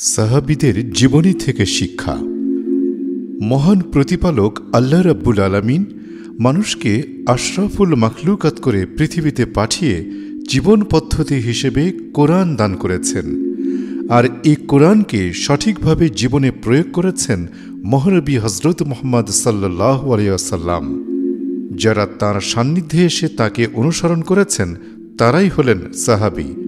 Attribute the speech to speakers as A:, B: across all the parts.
A: সাহাবিদের জীবনী থেকে শিক্ষা। মহান প্রতিপালক আল্লাহ রাব্বুল আলামিন মানুষকে আশরাফুল মাখলুকাত করে পৃথিবীতে পাঠিয়ে জীবন পদ্ধতি হিসেবে কোরআন দান করেছেন। আর এই কোরআনকে সঠিকভাবে জীবনে প্রয়োগ করেছেন মহানবী হজরত মোহাম্মদ সাল্লাহ আলিয়াসাল্লাম যারা তার সান্নিধ্যে এসে তাকে অনুসরণ করেছেন, তারাই হলেন সাহাবি।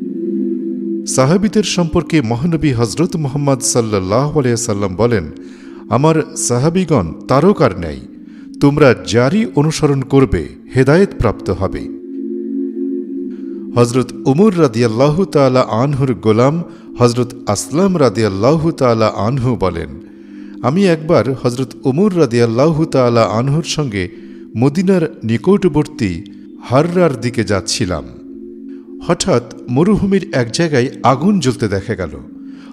A: সাহাবিদের সম্পর্কে মহানবী হজরত মোহাম্মদ সাল্লাহ সাল্লাম বলেন, আমার সাহাবিগণ তারকার নেই তোমরা যারই অনুসরণ করবে, হেদায়েত প্রাপ্ত হবে। হজরত উমর রাদিয়াল্লাহ তালা আনহুর গোলাম হজরত আসলাম রাদিয়াল্লাহ তালা আনহু বলেন, আমি একবার হজরত উমর রাদিয়াল্লাহ তালা আনহুর সঙ্গে মদিনার নিকটবর্তী হাররার দিকে যাচ্ছিলাম। হঠাৎ মরুভূমির এক জায়গায় আগুন জ্বলতে দেখা গেল।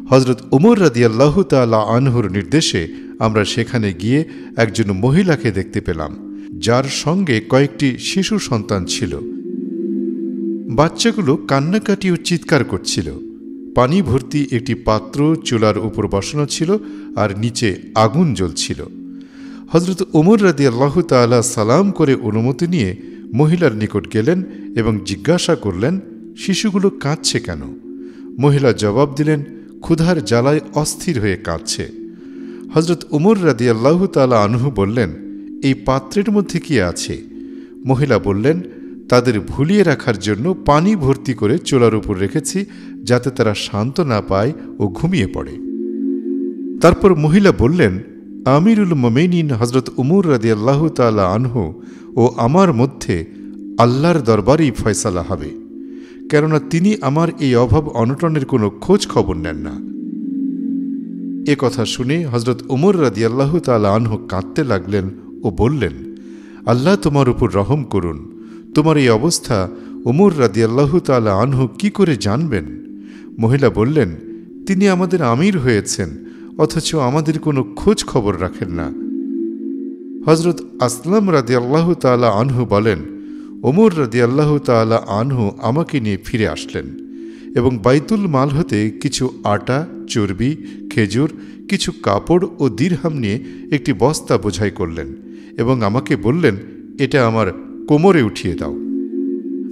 A: হজরত উমর রাদিয়াল্লাহ তালা আনহুর নির্দেশে আমরা সেখানে গিয়ে একজন মহিলাকে দেখতে পেলাম, যার সঙ্গে কয়েকটি শিশু সন্তান ছিল। বাচ্চাগুলো কান্নাকাটি ও চিৎকার করছিল। পানি ভর্তি একটি পাত্র চুলার উপর বসানো ছিল আর নিচে আগুন জ্বলছিল। হজরত উমর রাদি আল্লাহ তাল্লাহ সালাম করে অনুমতি নিয়ে মহিলার নিকট গেলেন এবং জিজ্ঞাসা করলেন শিশুগুলো কাঁদছে কেন? মহিলা জবাব দিলেন, ক্ষুধার জ্বালায় অস্থির হয়ে কাঁদছে। হজরত উমর রাদি আল্লাহ তালা আনহু বললেন, এই পাত্রের মধ্যে কি আছে? মহিলা বললেন, তাদের ভুলিয়ে রাখার জন্য পানি ভর্তি করে চোলার উপর রেখেছি, যাতে তারা শান্ত না পায় ও ঘুমিয়ে পড়ে। তারপর মহিলা বললেন, আমিরুল মোমেনিন হজরত উমর রাদি আল্লাহ তালা আনহু ও আমার মধ্যে আল্লাহর দরবারই ফয়সালা হবে। কেননা তিনি আমার এই অভাব অনটনের কোনো খোঁজ খবর নেন না। এ কথা শুনে হজরত উমর রাদি আল্লাহ তালা আনহু কাঁদতে লাগলেন ও বললেন, আল্লাহ তোমার উপর রহম করুন। তোমার এই অবস্থা উমর রাদি আল্লাহ তালা আনহু কি করে জানবেন? মহিলা বললেন, তিনি আমাদের আমির হয়েছেন, অথচ আমাদের কোনো খোঁজ খবর রাখেন না। হজরত আসলাম রাদি আল্লাহ তালা আনহু বলেন ওমর রাদি আল্লাহ তালা আনহু আমাকে নিয়ে ফিরে আসলেন এবং বাইতুল মাল হতে কিছু আটা, চর্বি, খেজুর, কিছু কাপড় ও দীর্হাম নিয়ে একটি বস্তা বোঝাই করলেন এবং আমাকে বললেন, এটা আমার কোমরে উঠিয়ে দাও।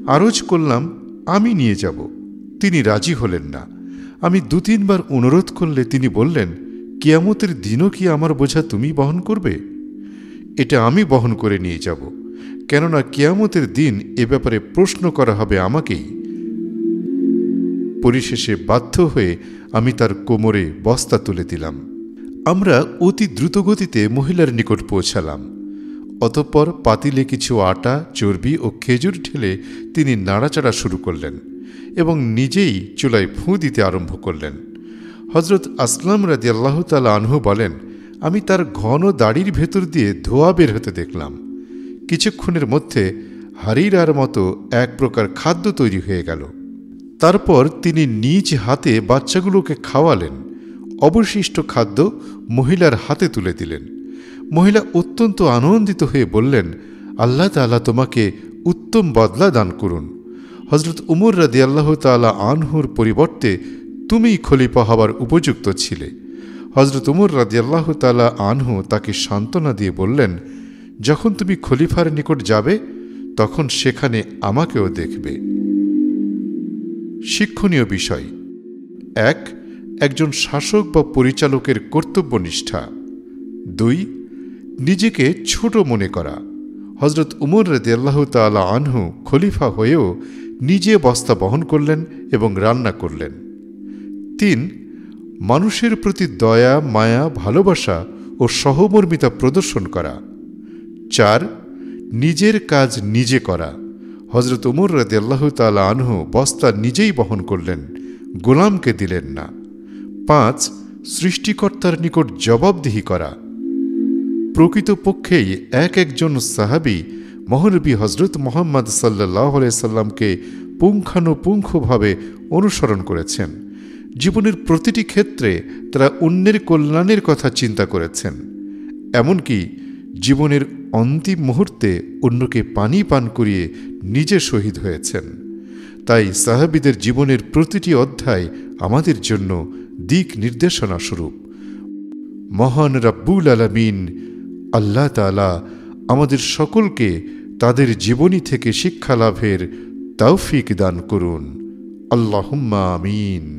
A: আরজ করলাম, আমি নিয়ে যাব। তিনি রাজি হলেন না। আমি দু তিনবার অনুরোধ করলে তিনি বললেন, কিয়ামতের দিনও কি আমার বোঝা তুমি বহন করবে? এটা আমি বহন করে নিয়ে যাব। কেননা কিয়ামতের দিন এ ব্যাপারে প্রশ্ন করা হবে আমাকেই। পরিশেষে বাধ্য হয়ে আমি তার কোমরে বস্তা তুলে দিলাম। আমরা অতি দ্রুতগতিতে মহিলার নিকট পৌঁছালাম। অতঃপর পাতিলে কিছু আটা, চর্বি ও খেজুর ঢেলে তিনি নাড়াচাড়া শুরু করলেন এবং নিজেই চুলায় ফুঁ দিতে আরম্ভ করলেন। হজরত আসলাম রাজি আল্লাহ তালা আনহু বলেন, আমি তার ঘন দাড়ির ভেতর দিয়ে ধোয়া বের হতে দেখলাম। কিছুক্ষণের মধ্যে হারিরার মতো এক প্রকার খাদ্য তৈরি হয়ে গেল। তারপর তিনি নিজ হাতে বাচ্চাগুলোকে খাওয়ালেন। অবশিষ্ট খাদ্য মহিলার হাতে তুলে দিলেন। মহিলা অত্যন্ত আনন্দিত হয়ে বললেন, আল্লাহ তালা তোমাকে উত্তম বদলা দান করুন। হজরত উমর রাদি আল্লাহ তালা আনহুর পরিবর্তে তুমিই খলিফা হবার উপযুক্ত ছিলে। হজরত উমর রাজি আল্লাহ তালা আনহু তাকে সান্ত্বনা দিয়ে বললেন যখন তুমি খলিফার নিকট যাবে, তখন সেখানে আমাকেও দেখবে। শিক্ষণীয় বিষয়। এক, একজন শাসক বা পরিচালকের কর্তব্যনিষ্ঠা। দুই, নিজেকে ছোট মনে করা। হজরত উমর রেদি আল্লাহ তালা আনহু খলিফা হয়েও নিজে বস্তা বহন করলেন এবং রান্না করলেন। তিন, মানুষের প্রতি দয়া, মায়া, ভালোবাসা ও সহমর্মিতা প্রদর্শন করা। চার, নিজের কাজ নিজে করা। হজরত উমর রাদি আল্লাহ তালা আনহু বস্তা নিজেই বহন করলেন, গোলামকে দিলেন না। পাঁচ, সৃষ্টিকর্তার নিকট জবাবদিহি করা। প্রকৃতপক্ষেই এক একজন সাহাবি মহানবী হজরত মোহাম্মদ সাল্লাহ সাল্লামকে পুঙ্খানুপুঙ্খভাবে অনুসরণ করেছেন। জীবনের প্রতিটি ক্ষেত্রে তারা অন্যের কল্যাণের কথা চিন্তা করেছেন। এমনকি জীবনের অন্তিম মুহূর্তে অন্যকে পানি পান করিয়ে নিজে শহীদ হয়েছেন। তাই সাহাবিদের জীবনের প্রতিটি অধ্যায় আমাদের জন্য দিক নির্দেশনা স্বরূপ। মহান রাব্বুল আলমিন আল্লাহ তালা আমাদের সকলকে তাদের জীবনী থেকে শিক্ষা লাভের তৌফিক দান করুন। আল্লাহুম্মা আমিন।